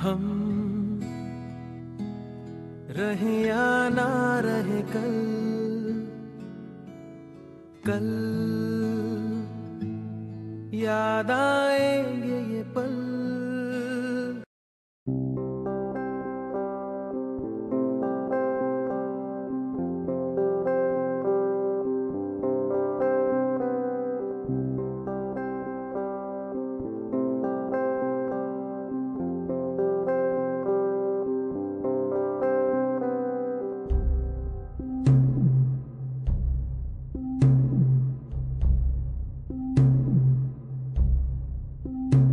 हम रहे या ना रहे कल कल याद आएँगे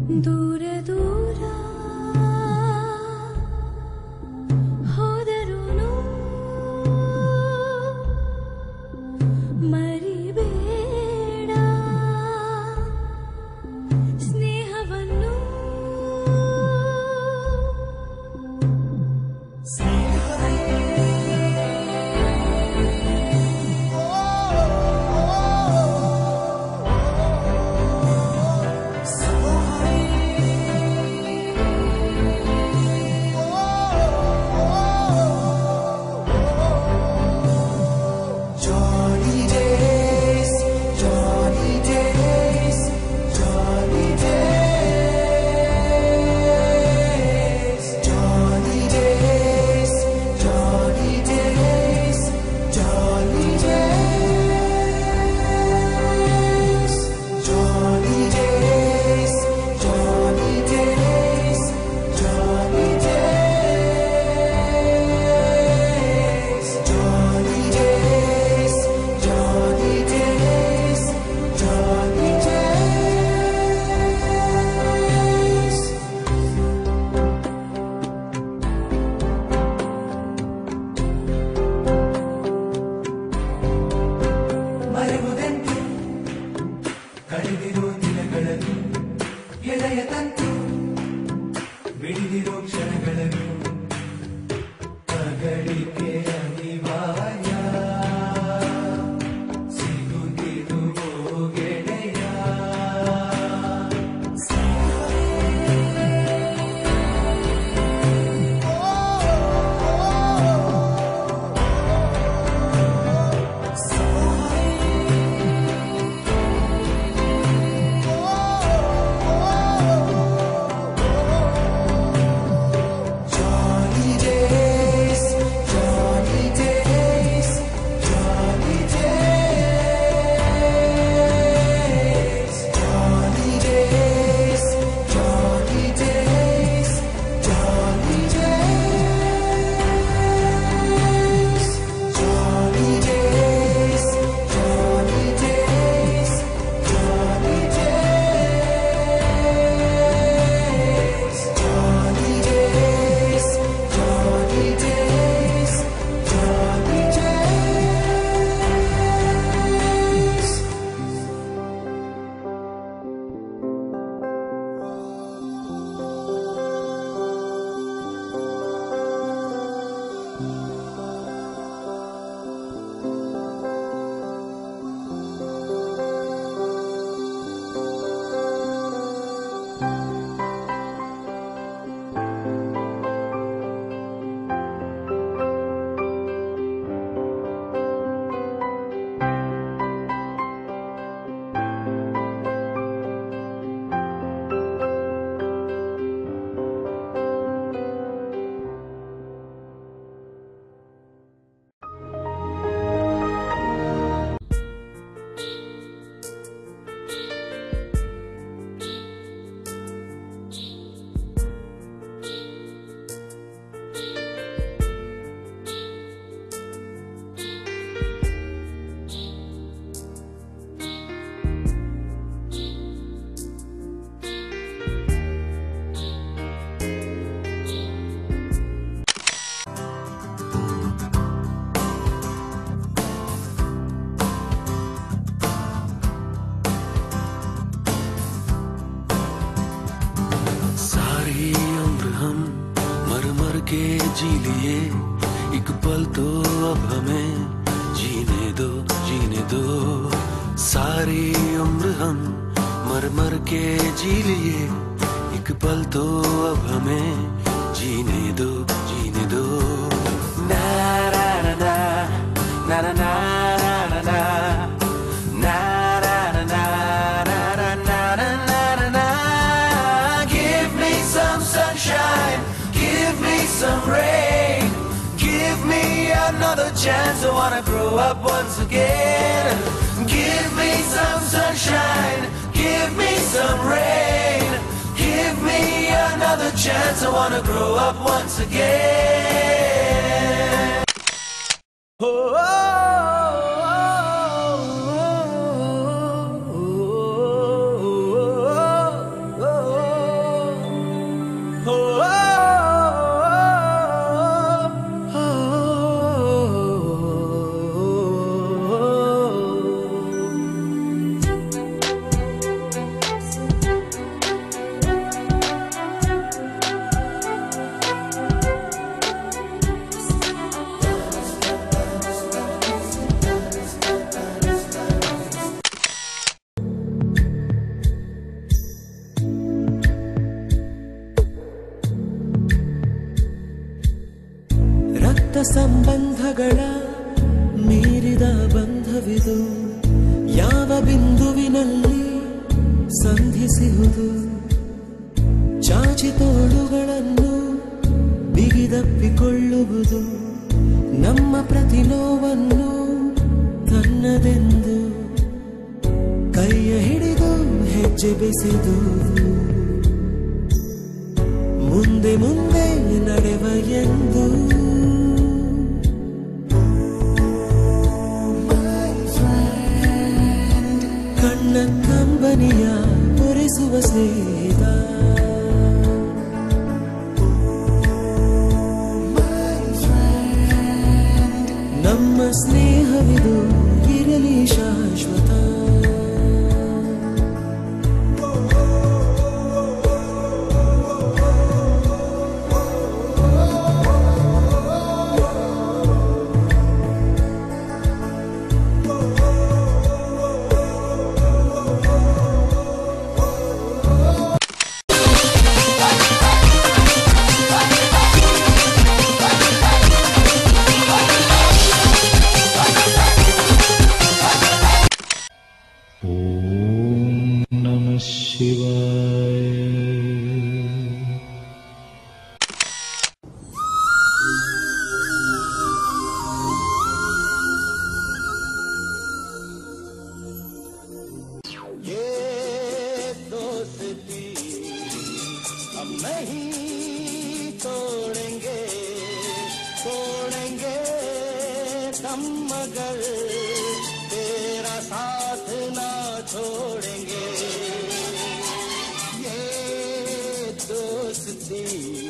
दूर पल तो अब हमें जीने दो जीने दो। सारी उम्र हम मर मर के जी लिए। एक पल तो अब हमें some another chance. I wanna grow up once again. Give me some sunshine. Give me some rain. Give me another chance. I wanna grow up once again. Oh, oh, oh. ಸಂಧಿಸುವುದು ಚಾಚಿ ತೋಳುಗಳನ್ನು ಬಿಗಿದಪ್ಪಿಕೊಳ್ಳುವುದು. ನಮ್ಮ ಪ್ರತಿ ನೋವನ್ನು ತನ್ನದೆಂದು ಕೈಯ ಹಿಡಿದು ಹೆಜ್ಜೆ ಬೆಸೆದು. ಮುಂದೆ ಮುಂದೆ ನಡೆವ ಎಂದು ಕಂಬನಿಯ ತೋರಿಸುವ ಸ್ನೇಹಿತ ನಮ್ಮ ಸ್ನೇಹವಿದು ಇರಲಿ ಶಾಶ್ವತ दोस्ती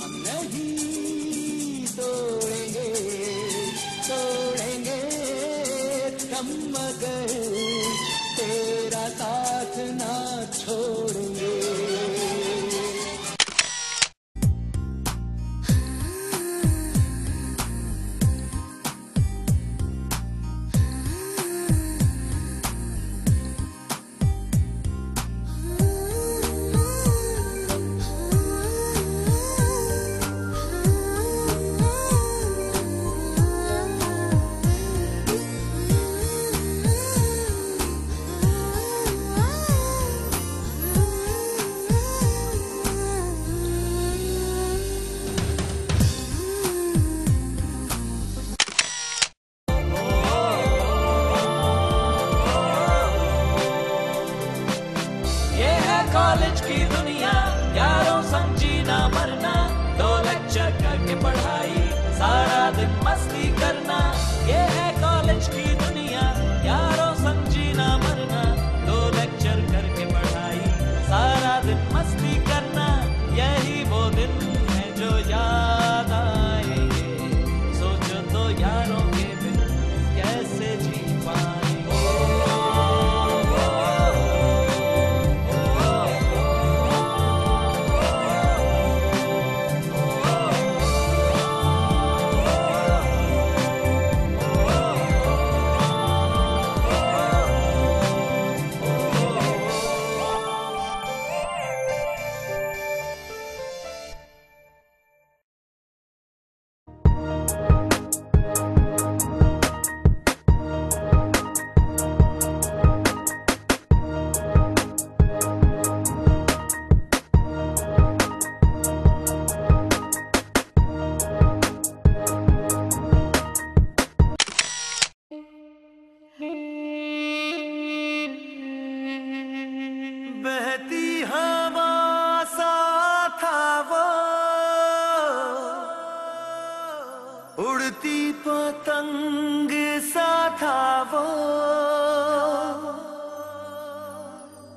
हम नहीं तोड़ेंगे तोड़ेंगे हम मगर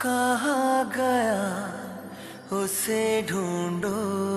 कहाँ गया उसे ढूंढो।